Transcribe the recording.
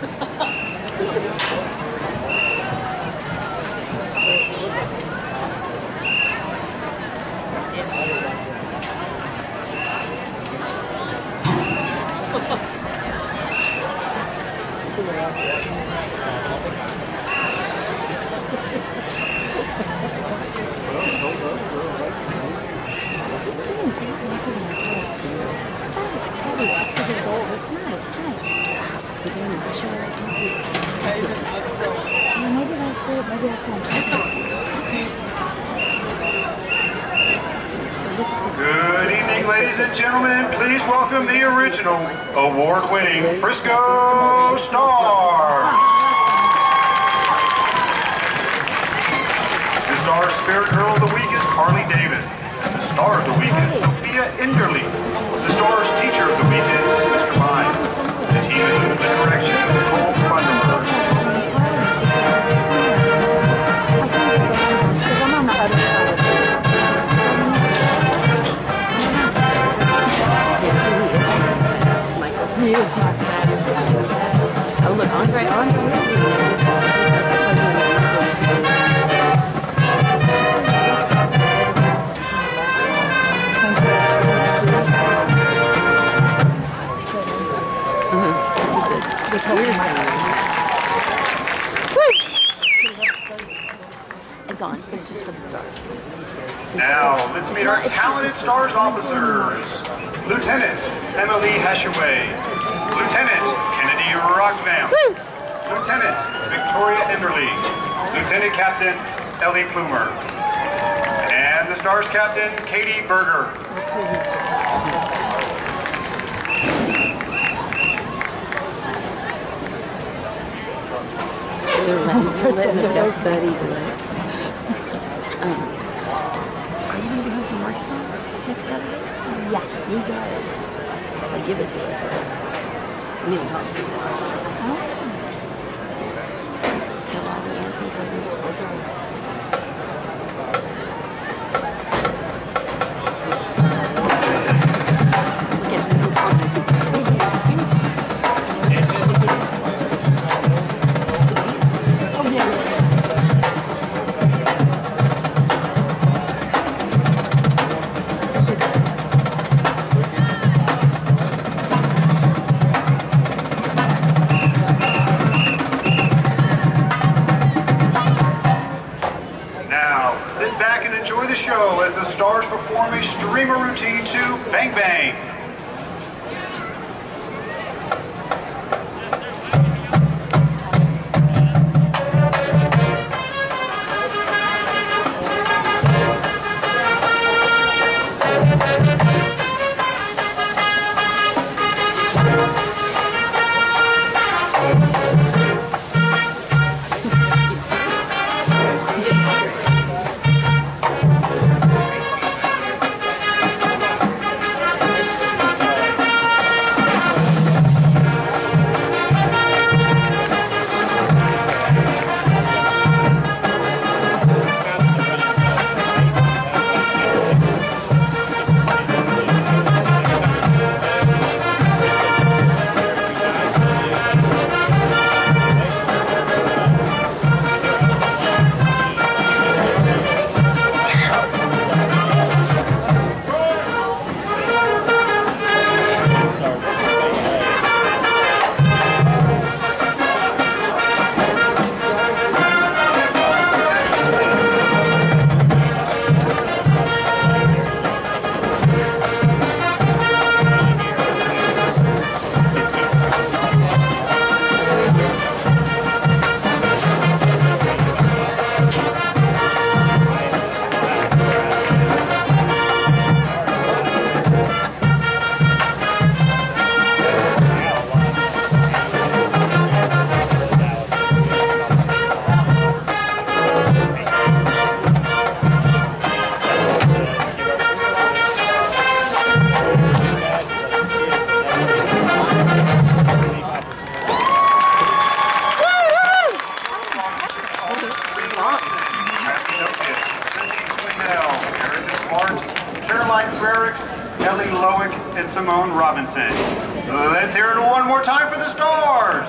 This student's a lot nicer than I thought. I thought it was just because it was old. It's not. It's nice. Then I can see it. Well, maybe that's it. Maybe that's I'm Good evening, ladies and gentlemen. Please welcome the original award-winning Frisco Stars. The Star Spirit Girl of the Week is Harley Davis. And the Star of the Week is Sophia Enderly. The Star's Teacher of the Week is is my son. Oh, look, Andre, Andre. They told me It's on. It's just for the stars. Now, let's meet our talented STARS officers. Lieutenant Emily Hashaway. Lieutenant Kennedy Rockvamp. Lieutenant Victoria Enderly. Lieutenant Captain Ellie Plumer. And the STARS Captain Katie Berger. They're letting, they're letting the best buddy do it. Um, are you going to help him work next Saturday? Yeah. You got it. I'll give it to us. We didn't talk to him. Tell all the aunts and cousins. As the stars perform a streamer routine to Bang Bang. front. Meredith Caroline Frericks, Ellie Lowick, and Simone Robinson. Let's hear it one more time for the stars.